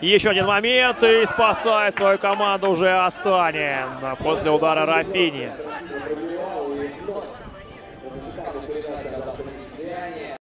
Еще один момент и спасает свою команду уже Астанин после удара Рафини.